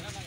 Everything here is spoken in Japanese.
Gracias.